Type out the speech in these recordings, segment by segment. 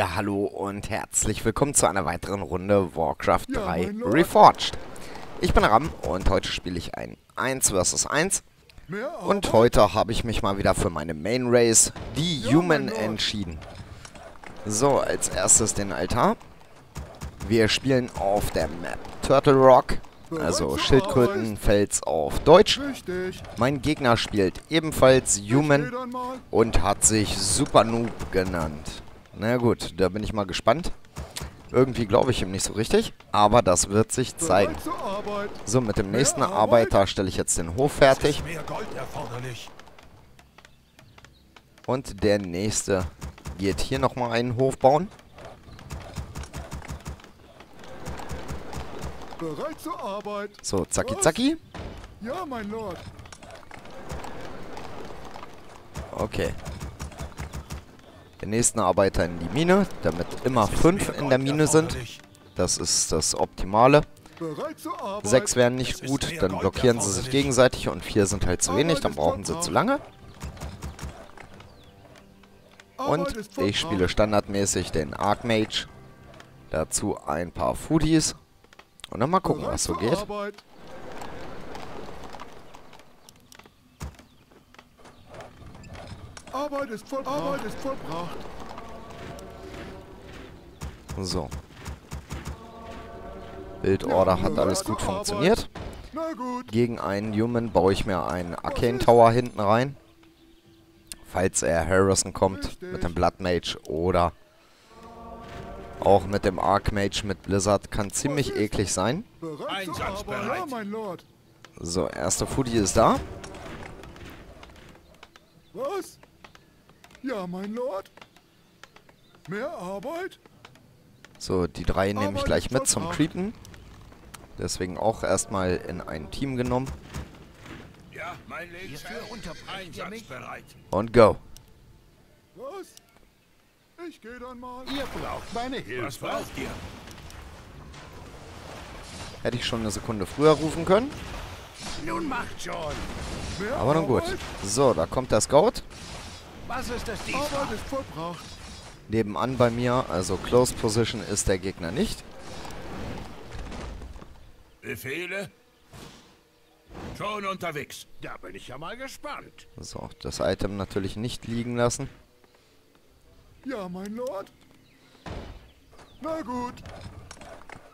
Ja, hallo und herzlich willkommen zu einer weiteren Runde Warcraft Ja, 3 mein Lord. Reforged. Ich bin Ram und heute spiele ich ein 1 vs 1 Mehr und heute habe ich mich mal wieder für meine Main Race, die Ja, Human, entschieden. So, als erstes den Altar. Wir spielen auf der Map Turtle Rock, also Schildkrötenfels auf Deutsch. Mein Gegner spielt ebenfalls Human und hat sich Super Noob genannt. Na gut, da bin ich mal gespannt. Irgendwie glaube ich ihm nicht so richtig, aber das wird sich zeigen. So, mit dem nächsten Arbeit? Arbeiter stelle ich jetzt den Hof fertig und der nächste geht hier nochmal einen Hof bauen. So, zacki zacki. Ja, mein Lord. Okay. Den nächsten Arbeiter in die Mine, damit immer fünf Mehr in der Mine sind. Das ist das Optimale. Bereit zur Arbeit. Sechs wären Es nicht gut, dann blockieren sie sich gegenseitig und vier sind halt zu wenig, dann brauchen sie zu lange. Und ich spiele standardmäßig den Archmage. Dazu ein paar Foodies. Und dann mal gucken, was so geht. Arbeit. Ist vollbracht. Arbeit ist vollbracht. So. Bildorder hat alles gut funktioniert. Na gut. Gegen einen Human baue ich mir einen Arcane Tower hinten rein. Falls er Harrison kommt mit dem Blood Mage oder auch mit dem Archmage mit Blizzard. Kann ziemlich eklig sein. So, erster Foodie ist da. Was? Ja, mein Lord. Mehr Arbeit? So, die drei nehme ich gleich mit zum. Creepen. Deswegen auch erstmal in ein Team genommen. Ja, mein Lehnsherr. Einsatzbereit. Und go. Was? Ich gehe dann mal. Ihr braucht meine Was Hilfe. braucht ihr? Hätte ich schon eine Sekunde früher rufen können. Nun macht schon. Mehr Aber nun gut. So, da kommt der Scout. Was ist das diesmal? Arbeit ist vollbracht. Nebenan bei mir, also Close Position ist der Gegner nicht. Befehle? Schon unterwegs. Da bin ich ja mal gespannt. So, das Item natürlich nicht liegen lassen. Ja, mein Lord. Na gut.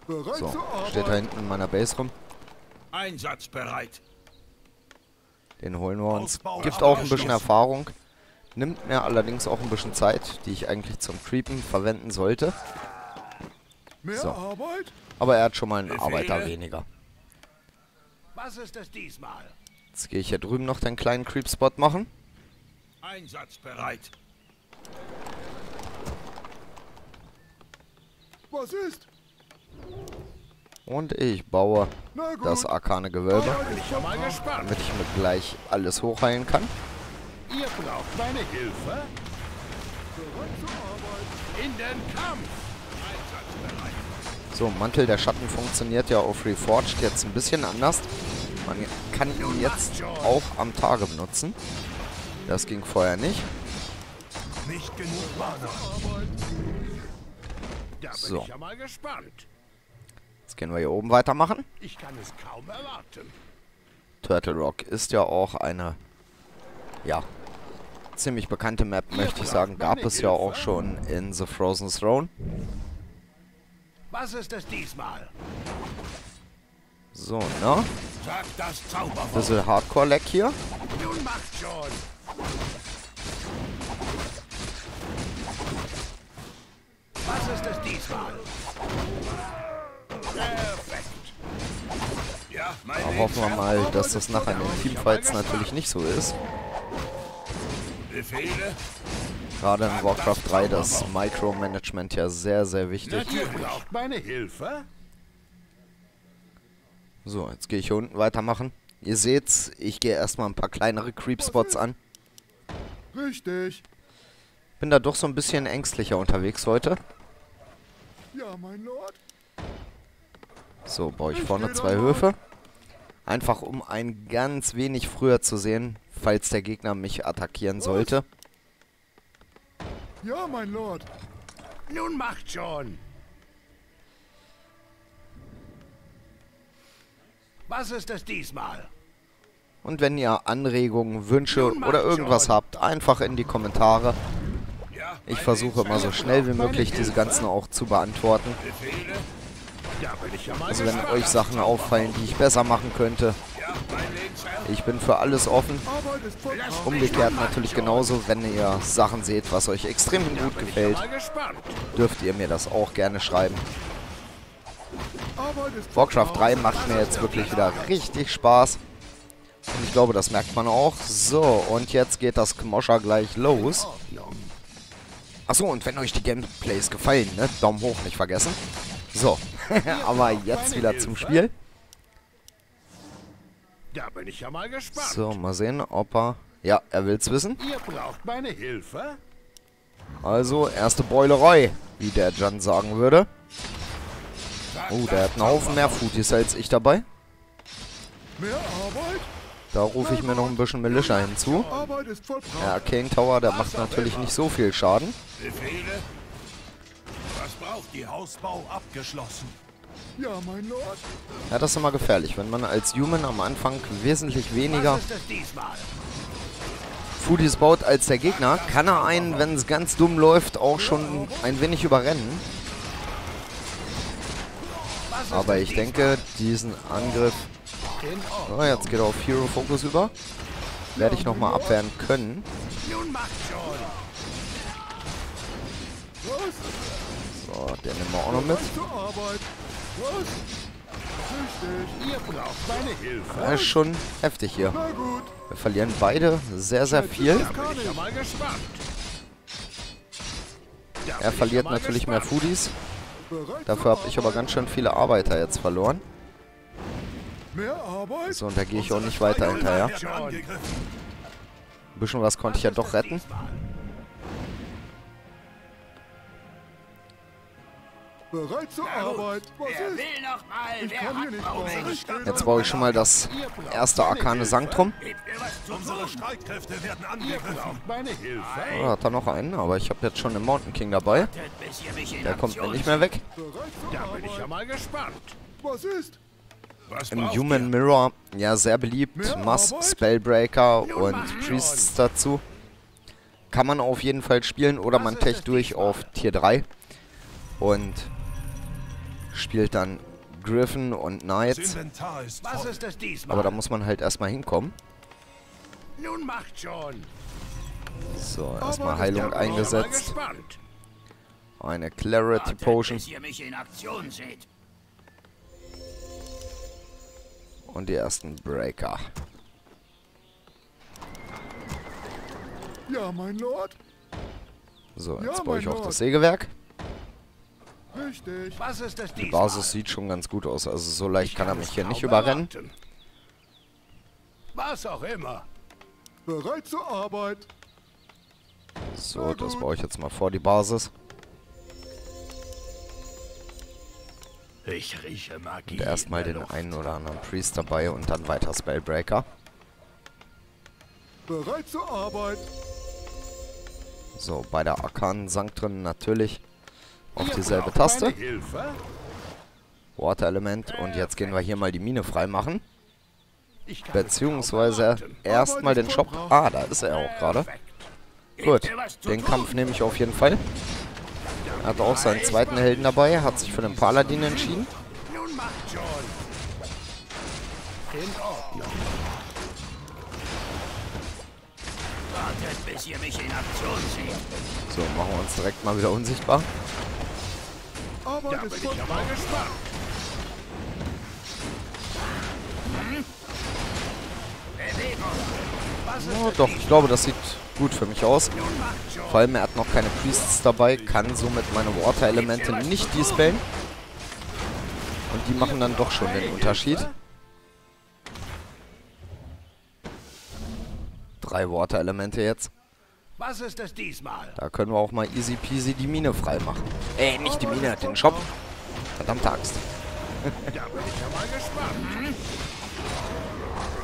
Bereit So, zur Arbeit. steht da hinten in meiner Base rum. Einsatzbereit. Den holen wir uns. Gibt auch ein bisschen. Erfahrung. Nimmt mir allerdings auch ein bisschen Zeit, die ich eigentlich zum Creepen verwenden sollte. Mehr so. Arbeit? Aber er hat schon mal einen? Arbeiter weniger. Was ist das diesmal? Jetzt gehe ich hier drüben noch den kleinen Creep-Spot machen. Einsatzbereit. Was ist? Und ich baue das arkane Gewölbe, damit ich mir gleich alles hochheilen kann. Ihr braucht meine Hilfe. In den Kampf. So, Mantel der Schatten funktioniert ja auf Reforged jetzt ein bisschen anders. Man kann ihn jetzt auch am Tage benutzen. Das ging vorher nicht. Nicht genug Mana. Da bin So. ich ja mal gespannt. Jetzt gehen wir hier oben weitermachen. Ich kann es kaum erwarten. Turtle Rock ist ja auch eine, ja, ziemlich bekannte Map, möchte ich sagen. Gab es ja auch schon in The Frozen Throne. Was ist das diesmal? So, ne? Bisschen Hardcore-Lag hier. Nun macht schon. Was ist das diesmal? Perfekt. Ja, hoffen wir mal, dass das nachher in den Teamfights natürlich nicht so ist. Befehle? Gerade in Warcraft 3 das Micromanagement ja sehr, sehr wichtig. Ihr braucht meine Hilfe? So, jetzt gehe ich hier unten weitermachen. Ihr seht's, ich gehe erstmal ein paar kleinere Creep-Spots an. Richtig. Bin da doch so ein bisschen ängstlicher unterwegs heute. Ja, mein Lord. So, baue ich vorne zwei Höfe. Einfach um ein ganz wenig früher zu sehen, falls der Gegner mich attackieren sollte. Ja, mein Lord. Nun macht schon. Was ist es diesmal? Und wenn ihr Anregungen, Wünsche oder irgendwas schon. habt, einfach in die Kommentare. Ich versuche immer so schnell wie möglich diese ganzen auch zu beantworten. Also wenn euch Sachen auffallen, die ich besser machen könnte, ich bin für alles offen. Umgekehrt natürlich genauso, wenn ihr Sachen seht, was euch extrem gut gefällt, dürft ihr mir das auch gerne schreiben. Warcraft 3 macht mir jetzt wirklich wieder richtig Spaß. Und ich glaube, das merkt man auch. So, und jetzt geht das Kmoscher gleich los. Achso, und wenn euch die Gameplays gefallen, ne? Daumen hoch nicht vergessen. So, aber jetzt wieder zum Spiel. Da bin ich ja mal gespannt. So, mal sehen, ob er... Ja, er will's wissen. Ihr braucht meine Hilfe? Also, erste Beulerei, wie der Jan sagen würde. Oh, der hat einen Haufen mehr Footies als ich dabei. Da rufe ich mir noch ein bisschen Militia hinzu. Der Arcane Tower, der macht natürlich nicht so viel Schaden. Braucht die Hausbau abgeschlossen? Ja, mein Lord. Ja, das ist immer gefährlich, wenn man als Human am Anfang wesentlich weniger? Foodies baut als der Gegner, kann er einen, wenn es ganz dumm läuft, auch schon ein wenig überrennen. Aber ich denke, diesen Angriff... Oh, jetzt geht er auf Hero Focus über. Werde ich nochmal abwehren können. Nun macht schon. So, den nehmen wir auch noch mit. Das ist schon heftig hier. Wir verlieren beide sehr, sehr viel. Er verliert natürlich mehr. Foodies. Dafür habe ich aber ganz schön viele Arbeiter jetzt verloren. So, und da gehe ich auch nicht weiter hinterher. Ein bisschen was konnte ich ja doch retten. Bereit zur Arbeit. Was ist? will noch mal? Ich kann hier nicht bauen. Jetzt baue ich schon mal das erste Arkane Sanctrum. Unsere Streitkräfte werden angegriffen. braucht meine Hilfe? Oh, hat er noch einen, aber ich habe jetzt schon den Mountain King dabei. Der kommt mir nicht mehr weg. Da bin ich ja mal gespannt. Was ist? Was Im Human ihr? Mirror, ja, sehr beliebt. Mass? Spellbreaker und. Priests dazu. Kann man auf jeden Fall spielen oder man techt durch auf Tier 3 und spielt dann Griffin und Knights. Aber da muss man halt erstmal hinkommen. Nun macht schon. So, erstmal Heilung ja eingesetzt. Eine Clarity Potion Bis ihr mich in Aktion seht. und die ersten Breaker. Ja, mein Lord. So, Ja, jetzt baue ich auch Lord. das Sägewerk. Richtig. Was ist es Die? Basis sieht schon ganz gut aus, also so leicht kann er mich hier nicht überrennen. erwarten. Was auch immer. Bereit zur Arbeit. So, das baue ich jetzt mal vor die Basis. Ich rieche Magie. Und erstmal den Luft. einen oder anderen Priest dabei und dann weiter Spellbreaker. Bereit zur Arbeit. So, bei der Arkanen Sanctren natürlich auf Ihr dieselbe Taste. Water Element. Und jetzt gehen wir hier mal die Mine freimachen. Beziehungsweise erstmal den Shop. Ah, da ist er auch gerade. Gut, den Kampf nehme ich auf jeden Fall. Er hat auch seinen zweiten Helden dabei, hat sich für den Paladin entschieden. So, machen wir uns direkt mal wieder unsichtbar. Arbeit Da ist ja mal gespannt. Oh, es doch, ich glaube, das sieht gut für mich aus. Vor allem, er hat noch keine Priests dabei, kann somit meine Water-Elemente nicht dispellen. Und die machen dann doch schon den Unterschied. Drei Water-Elemente jetzt. Was ist es diesmal? Da können wir auch mal easy peasy die Mine freimachen. Äh, nicht die Mine, den Shop. Verdammte Axt. Da bin ich ja mal gespannt.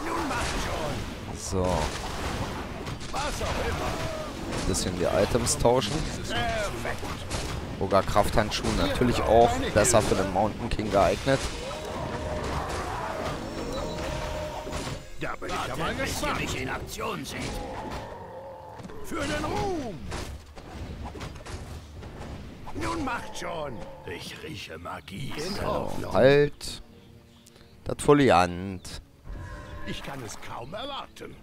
Nun macht schon. So, Was auch immer. ein bisschen die Items tauschen. Perfekt. Roger Krafthandschuh natürlich auch besser für den Mountain King geeignet. Da bin ich ja mal Wartet, bis ihr gespannt. mich in Aktion seht. Für den Ruhm. Nun macht schon. Ich rieche Magie. Ordnung. halt. Das Foliant. Ich kann es kaum erwarten.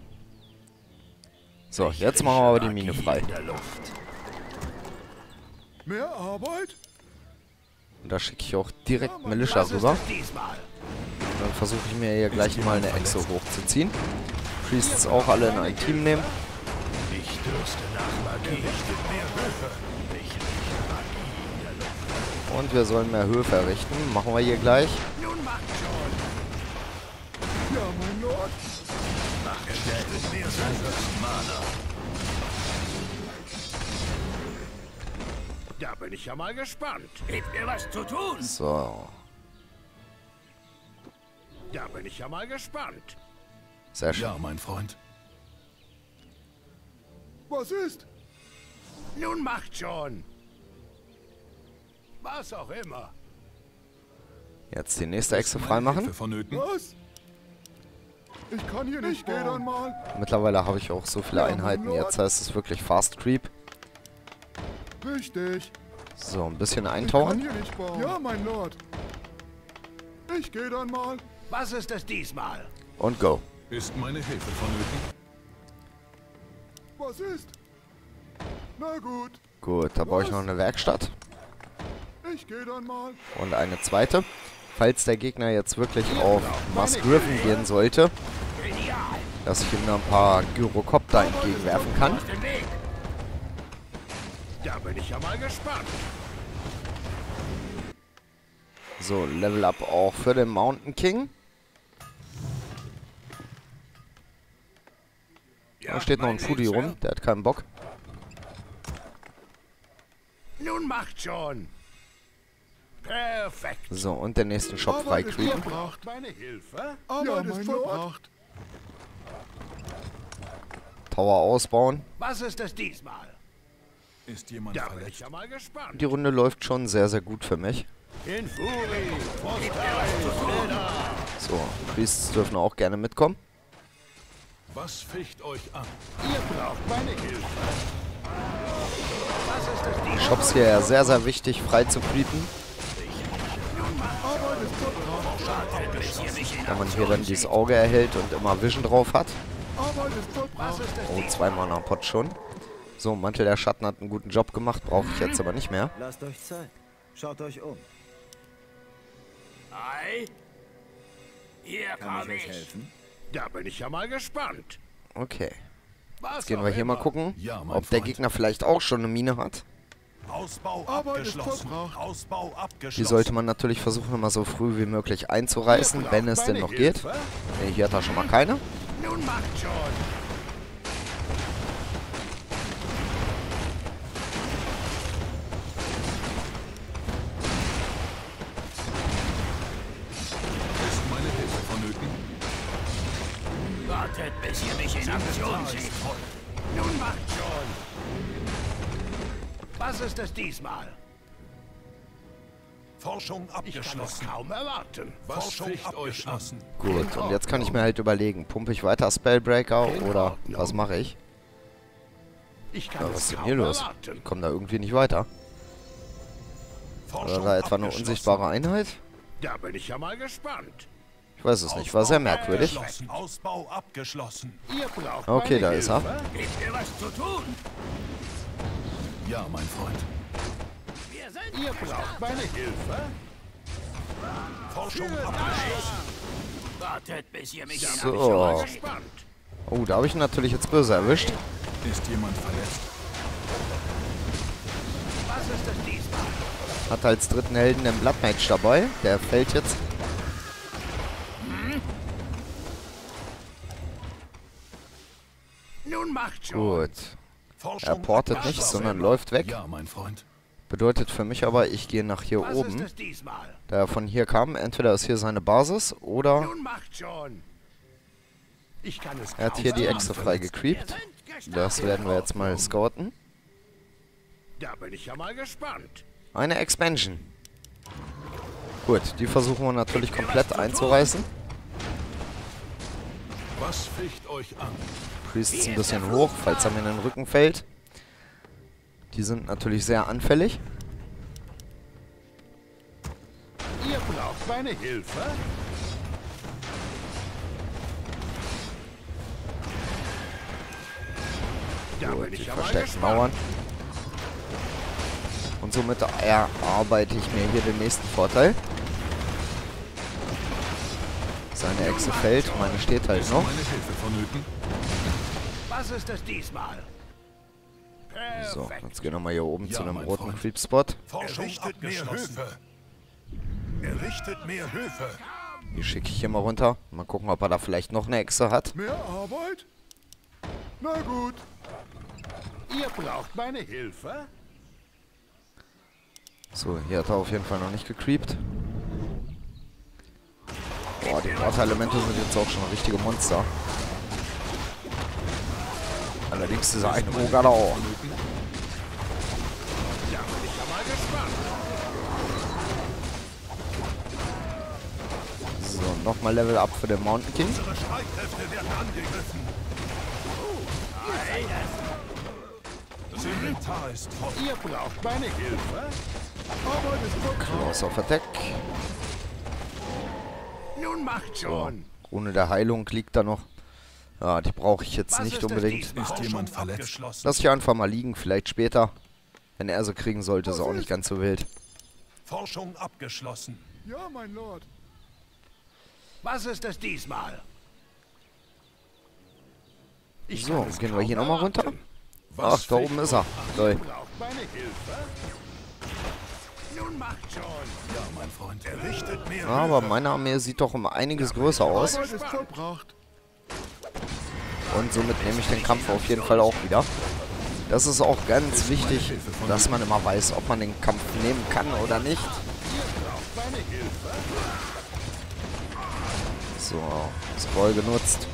So, jetzt machen wir aber die Mine frei. In der Luft. Mehr Arbeit? Und da schicke ich auch direkt Militia Was ist rüber. Dann versuche ich mir hier gleich mal eine Echse hochzuziehen. Priests auch alle in ein Team nehmen. Dürste nach Magie. Und wir sollen mehr Höfe errichten. Machen wir hier gleich. Nun macht schon. Ja, mein Lord. Gib mir Hilfe. Mana. Da bin ich ja mal gespannt. Gebt mir was zu tun. So, Da bin ich ja mal gespannt. sehr schön. Ja, mein Freund. Was ist? Nun macht schon. Was auch immer. Jetzt die nächste Echse freimachen. Was? Ich kann hier nicht gehen dann mal. Mittlerweile habe ich auch so viele Einheiten. Jetzt heißt es wirklich Fast Creep. Richtig. So, ein bisschen Ich kann eintauchen. hier nicht bauen. Ja, mein Lord. Ich gehe dann mal. Was ist es diesmal? Und go. Ist meine Hilfe vonnöten? Was ist? Na gut. Gut, da baue ich noch eine Werkstatt. Ich gehe dann mal. Und eine zweite. Falls der Gegner jetzt wirklich auf Musgriffin gehen sollte, dass ich ihm da ein paar Gyrocopter entgegenwerfen kann. Da bin ich ja mal gespannt. So, Level Up auch für den Mountain King. Da steht noch ein Fudi rum, der hat keinen Bock. Nun macht schon. Perfekt. So, und den nächsten Shop freikriegen. vollbracht. Meine Hilfe? Arbeit Ja, ist vollbracht. Tower ausbauen. Was ist es diesmal? Ist jemand Da bin ich verletzt? ja mal gespannt. Die Runde läuft schon sehr, sehr gut für mich. In Fury. Frostreich. So, Priests dürfen auch gerne mitkommen. Was ficht euch an? Ihr braucht meine Hilfe. Diesmal? Shops hier ja sehr, sehr wichtig, frei zu in Da man hier dann dieses. Auge erhält und immer Vision drauf hat. Oh, zwei Mana Pot schon. So, Mantel der Schatten hat einen guten Job gemacht, brauche ich jetzt aber nicht mehr. Lasst euch Zeit. Schaut euch um. Ei. Hier Kann komme ich euch ich. helfen? Da bin ich ja mal gespannt. Okay, Was jetzt gehen wir hier mal gucken, Ja, ob der Freund. Gegner vielleicht auch schon eine Mine hat. Ausbau abgeschlossen. Ausbau Die abgeschlossen. sollte man natürlich versuchen, immer so früh wie möglich einzureißen, wenn es denn noch geht. Hilfe? Nee, hier hat er schon mal keine. Nun macht schon. Wartet, bis ihr mich in Aktion seht. Nun macht schon. Was ist es diesmal? Forschung Ich kann es abgeschlossen. kaum erwarten. Was Forschung abgeschlossen. Gut, und jetzt kann ich mir halt überlegen, pumpe ich weiter Spellbreaker oder was mache ich? Ich kann Ja, was ist denn hier los? erwarten. Ich komme da irgendwie nicht weiter. Oder Forschung da etwa eine abgeschlossen. unsichtbare Einheit? Da bin ich ja mal gespannt. Ich weiß es nicht, war sehr merkwürdig. Abgeschlossen. Ausbau abgeschlossen. Ihr braucht Okay, da ist er. Ja, mein Freund. Wir sind Ihr braucht meine Hilfe? Forschung abgeschlossen. Wartet, bis ihr mich So. Oh, da habe ich ihn natürlich jetzt böse erwischt. Ist jemand verletzt? Was ist es diesmal? Hat als dritten Helden den Bloodmage dabei. Der fällt jetzt. Gut. Er portet nicht, sondern läuft weg. Ja, mein Freund. Bedeutet für mich aber, ich gehe nach hier oben. Da er von hier kam, entweder ist hier seine Basis oder Nun macht schon. Ich kann es er hat hier die. Echse frei gecreept. Das werden wir jetzt mal scouten. Da bin ich ja mal gespannt. Eine Expansion. Gut, die versuchen wir natürlich komplett einzureißen. Was ficht euch an? Priests ein bisschen hoch, falls er mir in den Rücken fällt. Die sind natürlich sehr anfällig. Ihr braucht meine Hilfe? Da Gut, die ich gespannt. Mauern. Und somit erarbeite ich mir hier den nächsten Vorteil. Seine Echse fällt, meine steht halt noch. Was ist es diesmal? So, jetzt gehen wir mal hier oben Ja, zu einem roten. Creep-Spot. Errichtet mehr. Höfe. Errichtet mehr Höfe. Die schicke ich hier mal runter. Mal gucken, ob er da vielleicht noch eine Echse hat. Mehr Arbeit? Na gut. Ihr braucht meine Hilfe? So, hier hat er auf jeden Fall noch nicht gecreept. Boah, die Water-Elemente sind jetzt auch schon richtige Monster. Allerdings ich ja mal gespannt. So, nochmal Level Up für den Mountain King. Unsere Streitkräfte werden angegriffen. Das Inventar ist voll. Ihr braucht meine Hilfe? Arbeit ist vollbracht. Klaus auf Attack. Nun macht schon. Ohne der Heilung liegt da noch. Ja, die brauche ich jetzt Was nicht unbedingt. Ist jemand verletzt? Lass ich einfach mal liegen, vielleicht später. Wenn er sie kriegen sollte, ist er auch nicht ganz so wild. Forschung abgeschlossen. Ja, mein Lord. Was ist es diesmal? Ich So, gehen wir hier nochmal runter. Ach, da oben ist er. Toll. Braucht meine Hilfe? Nun macht schon. Ja, mein Freund. Errichtet mehr Aber meine Armee sieht doch um einiges größer aus. Und somit nehme ich den Kampf auf jeden Fall auch wieder. Das ist auch ganz wichtig, dass man immer weiß, ob man den Kampf nehmen kann oder nicht. So, Scroll genutzt.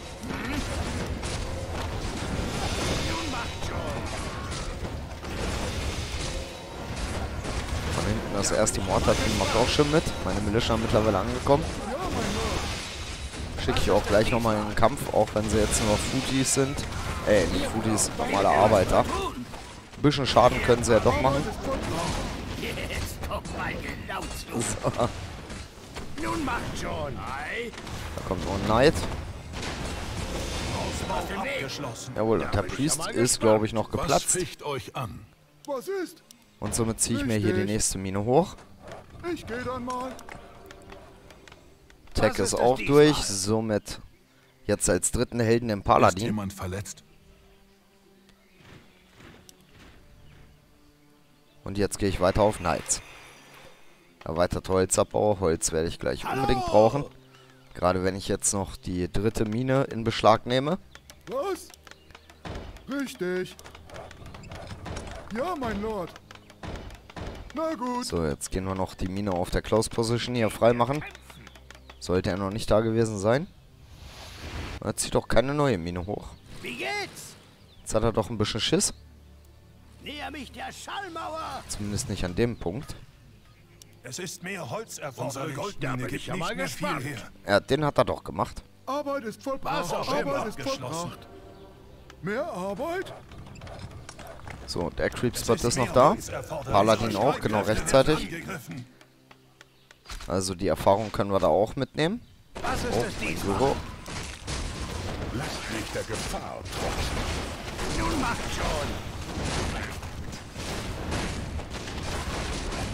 Von hinten das erste Mortar-Team macht auch schon mit. Meine Militia mittlerweile angekommen. Schicke ich auch gleich nochmal in den Kampf, auch wenn sie jetzt nur Fujis sind. Ey, nicht Fujis, normale Arbeiter. Ein bisschen Schaden können sie ja doch machen. Ei, Da kommt noch ein Knight. Jawohl, und der Priest ist, glaube ich, noch geplatzt. Und somit ziehe ich mir hier die nächste Mine hoch. Ich gehe dann mal. Tech ist ist auch durch. Somit jetzt als dritten Helden im Ist Paladin. jemand verletzt? Und jetzt gehe ich weiter auf Knights. Erweitert Holzabbau. Holz werde ich gleich unbedingt brauchen. Gerade wenn ich jetzt noch die dritte Mine in Beschlag nehme. Was? Richtig. Ja, mein Lord. Na gut. So, jetzt gehen wir noch die Mine auf der Close Position hier freimachen. Sollte er noch nicht da gewesen sein. Jetzt zieht doch keine neue Mine hoch. wie geht's? Jetzt hat er doch ein bisschen Schiss. Näher mich der Schallmauer. Zumindest nicht an dem Punkt. Es ist mehr Holz Unsere erforderlich. Goldmine bin gibt ich ja nicht mal mehr viel gespannt. her. Ja, den hat er doch gemacht. Arbeit ist vollbracht. Arbeit ist vollbracht. Mehr Arbeit? So, der Creep-Spot Es ist noch da. Paladin Unsere auch, genau rechtzeitig. angegriffen. Also die Erfahrung können wir da auch mitnehmen. Was ist Oh, es so. Lasst mich der Gefahr trotzen. Nun macht schon.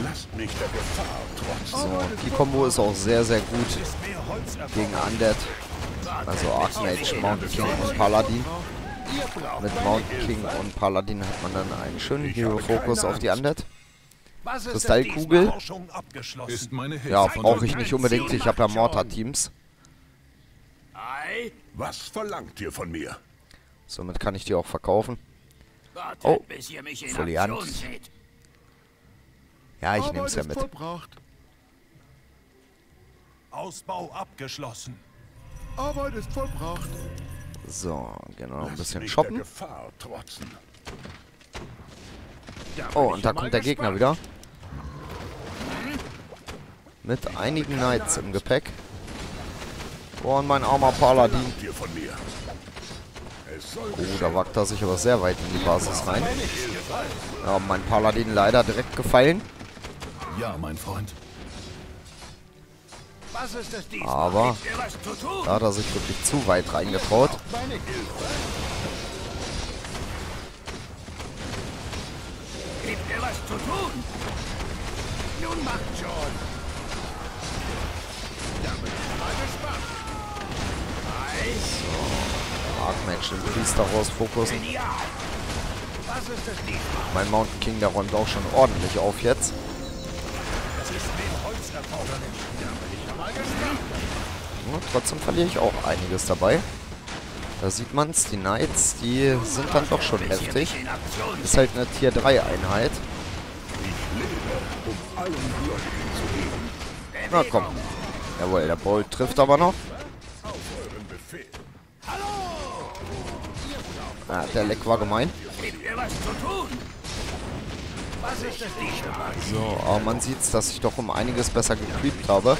Lasst mich der Gefahr trotzen. So, die Kombo ist auch sehr, sehr gut gegen. Undead. Also Archmage, Mountain King und Paladin. Mit Mountain King und Paladin hat man dann einen schönen Hero-Fokus auf die Undead. Kristallkugel. Ja, brauche ich nicht unbedingt. Ich habe ja Mortar-Teams. Was verlangt ihr von mir? Somit kann ich die auch verkaufen. Oh, bis ihr mich in Foliant. Ja, ich nehme es ja mit. Ausbau abgeschlossen. Arbeit ist vollbracht. So, genau, ein bisschen shoppen. Oh, und da kommt der Gegner wieder. Mit einigen Knights im Gepäck. Oh, und mein armer Paladin. Oh, da wagt er sich aber sehr weit in die Basis rein. Ja, mein Paladin leider direkt gefallen. Ja, mein Freund. Aber da hat er sich wirklich zu weit reingetraut. Gibt ihr was zu tun? Nun macht schon. Da bin ich mal gespannt. Archmage den Priester rausfokussen. Genial. Was ist es diesmal? Mein Mountain King, der räumt auch schon ordentlich auf jetzt. Es ja trotzdem verliere ich auch einiges dabei. Da sieht man's, die Knights, die sind dann doch schon heftig. Ist halt eine Tier 3 Einheit. Na komm. Jawohl, der Bolt trifft aber noch. Ja, der Leck war gemein. So, aber man sieht's, dass ich doch um einiges besser gecreept habe.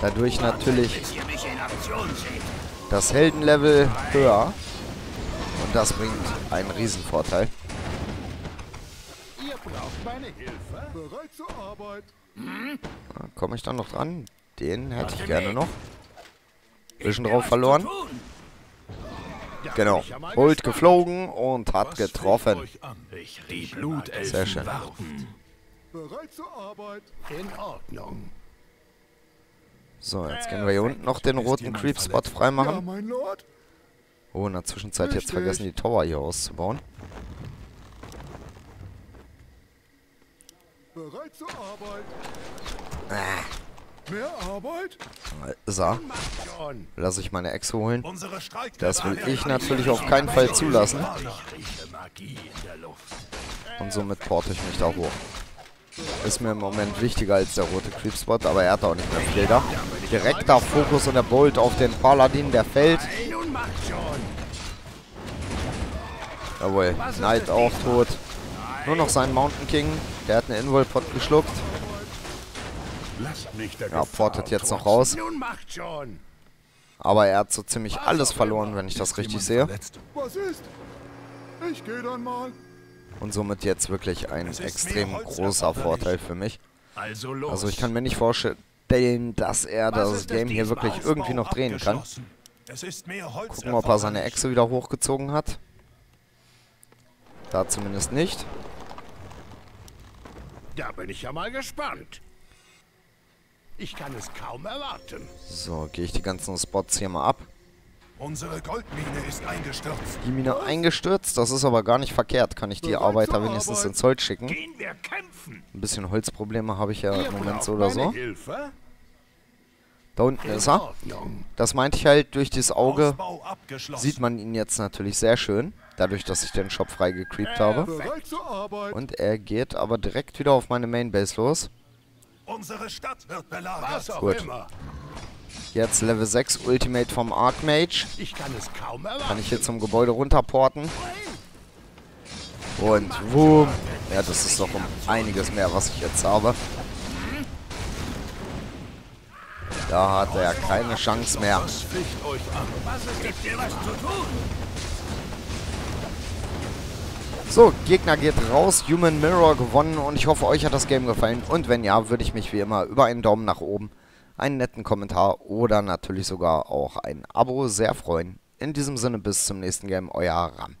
Dadurch natürlich das Heldenlevel höher. Und das bringt einen Riesenvorteil. Ihr braucht meine Hilfe? Bereit zur Arbeit. Komme ich dann noch dran? Den hätte ich gerne noch. Bisschen drauf verloren. Genau. Bolt geflogen und hat getroffen. Sehr schön. warten. Bereit zur Arbeit. In Ordnung. So, jetzt können wir hier unten noch den roten Creep-Spot freimachen. Oh, in der Zwischenzeit jetzt vergessen, die Tower hier auszubauen. Bereit zur Arbeit. Ah, Mehr Arbeit? Schon. Lass ich meine Ex holen. Das will ich natürlich auf keinen Fall zulassen. Und somit porte ich mich da hoch. Ist mir im Moment wichtiger als der rote Creep-Spot, aber er hat auch nicht mehr viel da. Direkter Fokus und der Bolt auf den Paladin, der fällt. Jawohl, Knight auch tot. Nur noch sein Mountain King. Der hat einen Invol-Pot geschluckt. Ja, portet jetzt noch raus. Aber er hat so ziemlich alles verloren, wenn ich das richtig sehe. verletzt? Was ist? Ich gehe dann mal. Und somit jetzt wirklich ein extrem großer. Vorteil für mich. Also. Also ich kann mir nicht vorstellen, dass er das Game hier wirklich irgendwie noch drehen kann. Gucken, ob er seine. Echse wieder hochgezogen hat. Da zumindest nicht. Da bin ich ja mal gespannt. Ich kann es kaum erwarten. So, gehe ich die ganzen Spots hier mal ab. Unsere Goldmine ist eingestürzt. Die Mine eingestürzt, das ist aber gar nicht verkehrt. Kann ich die Arbeiter wenigstens ins Holz schicken. Gehen wir kämpfen. Ein bisschen Holzprobleme habe ich ja Ihr im Moment so oder so. Hilfe? Da unten ist er. Das meinte ich halt, durch dieses Auge sieht man ihn jetzt natürlich sehr schön. Dadurch, dass ich den Shop frei gecreept habe. Und er geht aber direkt wieder auf meine Mainbase los. Unsere Stadt wird belagert. Was auch Gut. immer. Jetzt Level 6 Ultimate vom Archmage. Ich kann es kaum erwarten. Kann ich hier zum Gebäude runterporten. Und wumm. Ja, das ist doch um einiges mehr, was ich jetzt habe. Da hat er keine Chance mehr. Was Gibt ihr was zu tun? So, Gegner geht raus, Human Mirror gewonnen und ich hoffe, euch hat das Game gefallen. Und wenn ja, würde ich mich wie immer über einen Daumen nach oben, einen netten Kommentar oder natürlich sogar auch ein Abo sehr freuen. In diesem Sinne bis zum nächsten Game, euer Ram.